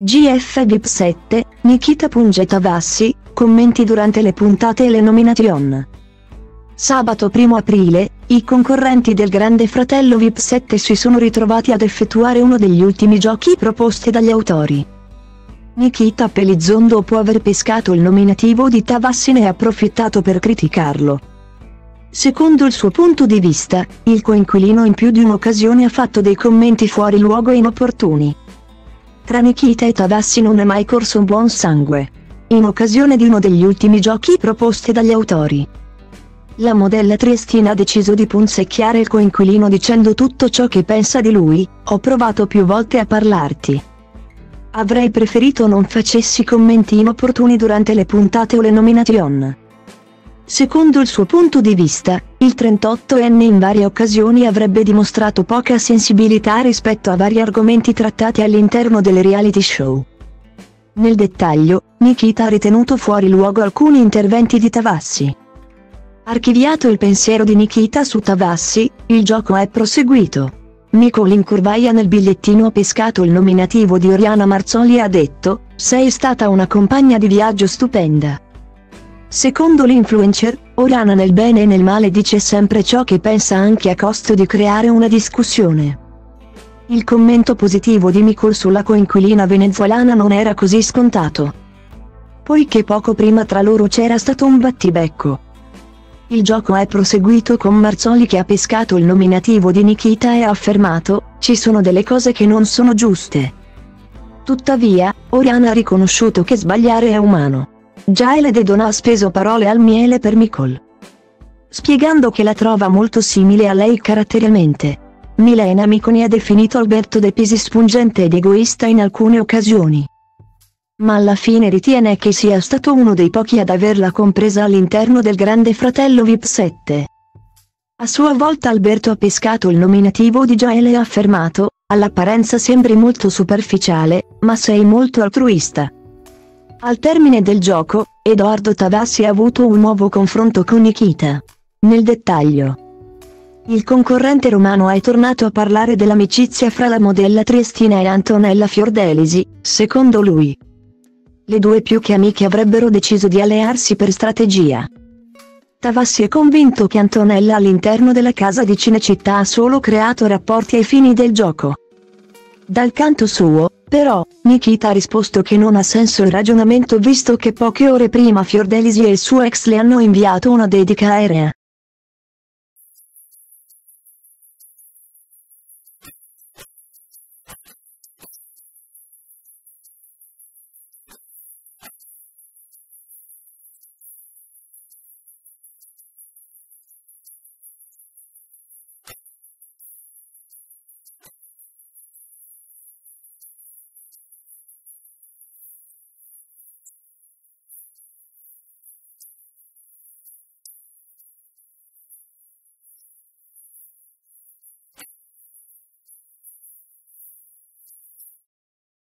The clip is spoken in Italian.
GF VIP 7, Nikita Pungeta Vassi, commenti durante le puntate e le nomination. Sabato 1 aprile, i concorrenti del Grande Fratello VIP 7 si sono ritrovati ad effettuare uno degli ultimi giochi proposti dagli autori. Nikita Pelizzondo può aver pescato il nominativo di Tavassi ne ha approfittato per criticarlo. Secondo il suo punto di vista, il coinquilino in più di un'occasione ha fatto dei commenti fuori luogo e inopportuni. Tra Nikita e Tavassi non è mai corso un buon sangue. In occasione di uno degli ultimi giochi proposti dagli autori. La modella triestina ha deciso di punzecchiare il coinquilino dicendo tutto ciò che pensa di lui, ho provato più volte a parlarti. Avrei preferito non facessi commenti inopportuni durante le puntate o le nomination. Secondo il suo punto di vista, il 38enne in varie occasioni avrebbe dimostrato poca sensibilità rispetto a vari argomenti trattati all'interno delle reality show. Nel dettaglio, Nikita ha ritenuto fuori luogo alcuni interventi di Tavassi. Archiviato il pensiero di Nikita su Tavassi, il gioco è proseguito. Nicole in curvaia nel bigliettino ha pescato il nominativo di Oriana Marzoli e ha detto, sei stata una compagna di viaggio stupenda. Secondo l'influencer, Oriana nel bene e nel male dice sempre ciò che pensa anche a costo di creare una discussione. Il commento positivo di Nicole sulla coinquilina venezuelana non era così scontato. Poiché poco prima tra loro c'era stato un battibecco. Il gioco è proseguito con Marzoli che ha pescato il nominativo di Nikita e ha affermato, ci sono delle cose che non sono giuste. Tuttavia, Oriana ha riconosciuto che sbagliare è umano. Jaile Dedon ha speso parole al miele per Nicole. Spiegando che la trova molto simile a lei caratterialmente. Milena Miconi ha definito Alberto De Pisi spungente ed egoista in alcune occasioni. Ma alla fine ritiene che sia stato uno dei pochi ad averla compresa all'interno del grande fratello VIP 7. A sua volta Alberto ha pescato il nominativo di Jaele e ha affermato, all'apparenza sembri molto superficiale, ma sei molto altruista. Al termine del gioco, Edoardo Tavassi ha avuto un nuovo confronto con Nikita. Nel dettaglio. Il concorrente romano è tornato a parlare dell'amicizia fra la modella triestina e Antonella Fiordelisi, secondo lui. Le due più che amiche avrebbero deciso di allearsi per strategia. Tavassi è convinto che Antonella all'interno della casa di Cinecittà ha solo creato rapporti ai fini del gioco. Dal canto suo, però, Nikita ha risposto che non ha senso il ragionamento visto che poche ore prima Fiordelisi e il suo ex le hanno inviato una dedica aerea.